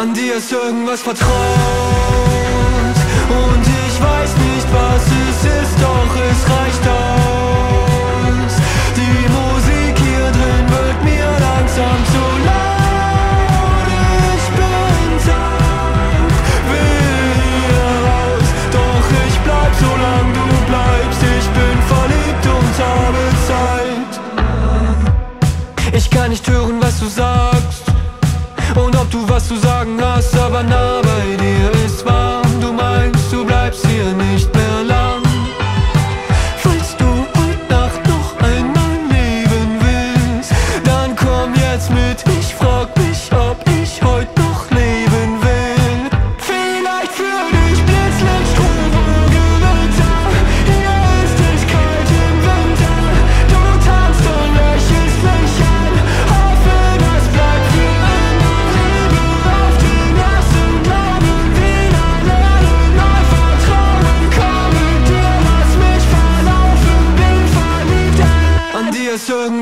An dir ist irgendwas vertraut. Und ich weiß nicht, was es ist, doch es reicht aus. Die Musik hier drin wird mir langsam zu laut. Ich bin sanft, will hier raus. Doch ich bleib, solange du bleibst. Ich bin verliebt und habe Zeit. Ich kann nicht hören, was du sagst und ob du was zu sagen hast, aber nah bei dir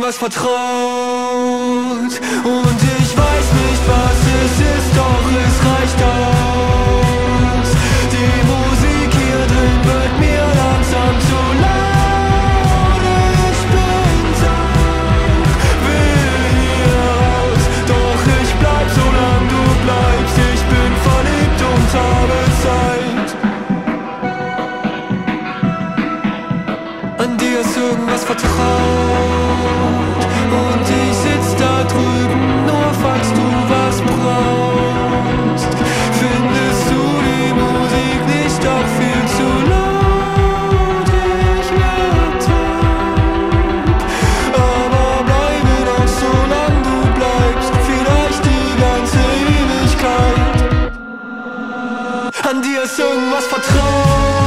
irgendwas vertraut. Und ich weiß nicht, was es ist Doch es reicht aus Ist irgendwas vertraut. Und ich sitz da drüben, nur falls du was brauchst. Findest du die Musik nicht doch viel zu laut? Ich werd taub Aber bleibe doch, solange du bleibst Vielleicht die ganze Ewigkeit. An dir ist irgendwas vertraut